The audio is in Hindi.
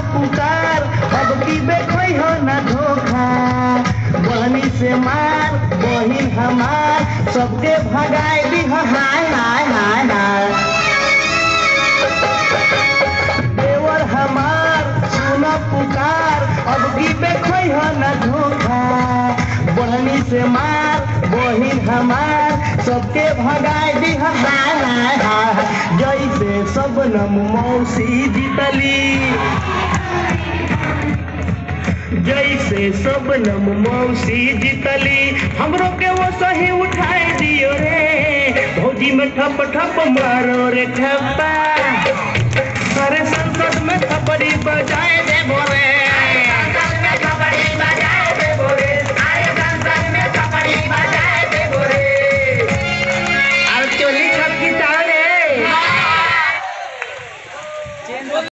पुकार। अब की बेखोई हो ना धोखा। बहनी से मार, बहिन हमार। सबके भगाए दी हाय हाय हाय हाय। देवर हमार, सुन पुकार। अब की बेखोई हो ना धोखा। बहनी से मार, बहिन हमार। सबके भगाए दी हाय हाय हाय। जैसे सबनम मौसी जीतली। जैसे सब नम मौसी जीतली, हमरो के वो सही उठाए दियो रे। भौजी में ठप ठप मारो रे ठप्पा।